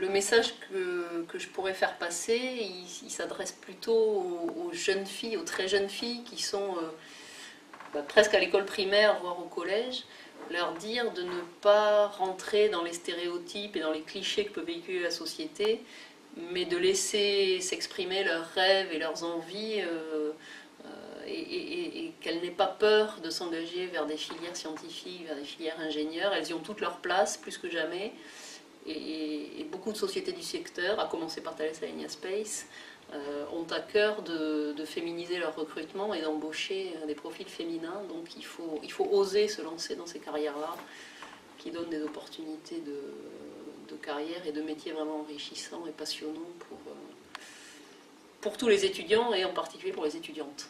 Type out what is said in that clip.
le message que, que, je pourrais faire passer, il, s'adresse plutôt aux, jeunes filles, aux très jeunes filles qui sont euh, bah, presque à l'école primaire, voire au collège, leur dire de ne pas rentrer dans les stéréotypes et dans les clichés que peut véhiculer la société, mais de laisser s'exprimer leurs rêves et leurs envies. Euh, et, qu'elles n'aient pas peur de s'engager vers des filières scientifiques, vers des filières ingénieurs. Elles y ont toute leur place, plus que jamais. Beaucoup de sociétés du secteur, à commencer par Thales Alenia Space, euh, ont à cœur de, féminiser leur recrutement et d'embaucher euh, des profils féminins. Donc il faut, il faut oser se lancer dans ces carrières-là, qui donnent des opportunités de, carrière et de métiers vraiment enrichissants et passionnants pour, euh, pour tous les étudiants et en particulier pour les étudiantes.